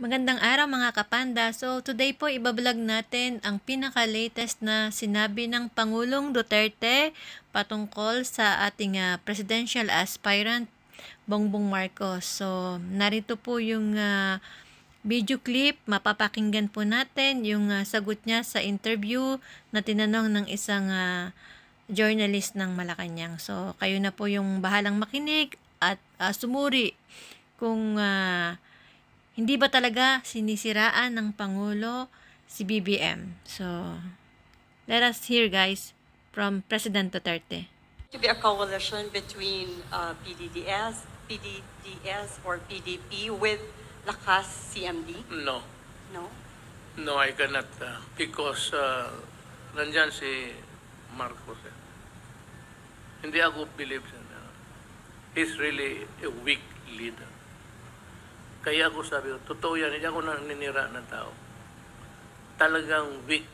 Magandang araw mga kapanda. So today po ibablog natin ang pinaka-latest na sinabi ng Pangulong Duterte patungkol sa ating uh, presidential aspirant Bongbong Marcos. So narito po yung uh, video clip, mapapakinggan po natin yung uh, sagot niya sa interview na tinanong ng isang uh, journalist ng Malacanang. So kayo na po yung bahalang makinig at uh, sumuri kung uh, hindi ba talaga sinisiraan ng Pangulo si BBM? So, let us hear guys from President Duterte. To be a coalition between uh, PDDS, PDDS or PDP with Lakas CMD? No. No? No, I cannot uh, because uh, nandyan si Marcos. Eh. Hindi ako believe siya na he's really a weak leader. Kaya ako sabi ko, totoo yan, hindi ako naninira ng tao. Talagang weak.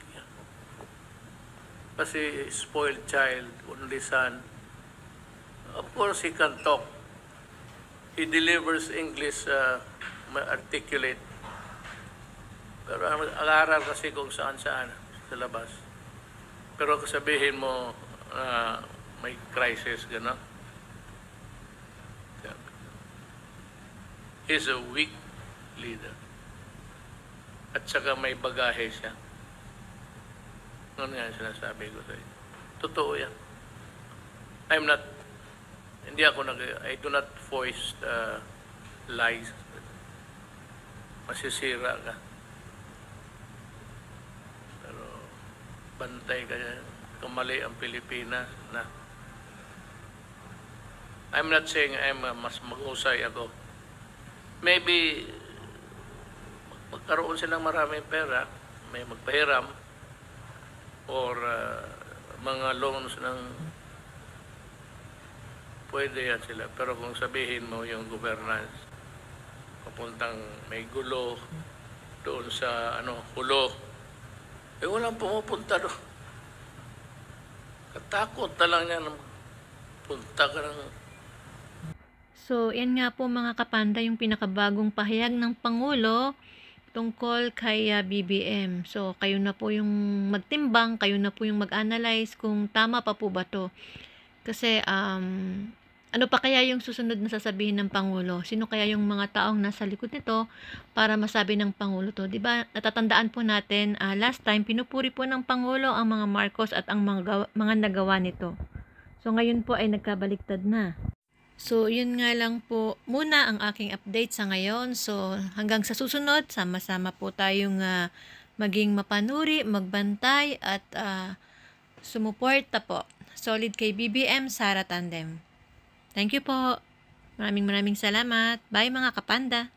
Kasi spoiled child, only son. Of course, he can talk. He delivers English uh, articulate. Pero ang aral kasi kung saan-saan sa labas. Pero sabihin mo, uh, may crisis, gano'n. Is a weak leader. At saka may bagahe siya. Ano yan sinasabi ko sa iyo? Totoo yan. I'm not, hindi ako nag, I do not voice uh, lies. Masisira ka. Pero bantay ka yan. Kamali ang Pilipinas na I'm not saying I'm uh, mas mag-usay ako maybe magkaroon silang maraming pera, may magpahiram, or uh, mga loans ng pwede yan sila. Pero kung sabihin mo yung governance, papuntang may gulo doon sa ano hulo, eh walang pumupunta doon. Katakot na lang yan punta ka ng So, yan nga po mga kapanda yung pinakabagong pahayag ng Pangulo tungkol kay uh, ah, BBM. So, kayo na po yung magtimbang, kayo na po yung mag-analyze kung tama pa po ba to. Kasi, um, ano pa kaya yung susunod na sasabihin ng Pangulo? Sino kaya yung mga taong nasa likod nito para masabi ng Pangulo to? 'Di ba? Natatandaan po natin, uh, last time pinupuri po ng Pangulo ang mga Marcos at ang mga, mga nagawa nito. So ngayon po ay nagkabaliktad na. So, yun nga lang po muna ang aking update sa ngayon. So, hanggang sa susunod, sama-sama po tayong uh, maging mapanuri, magbantay at uh, sumuporta po. Solid kay BBM Sara Tandem. Thank you po. Maraming maraming salamat. Bye mga kapanda.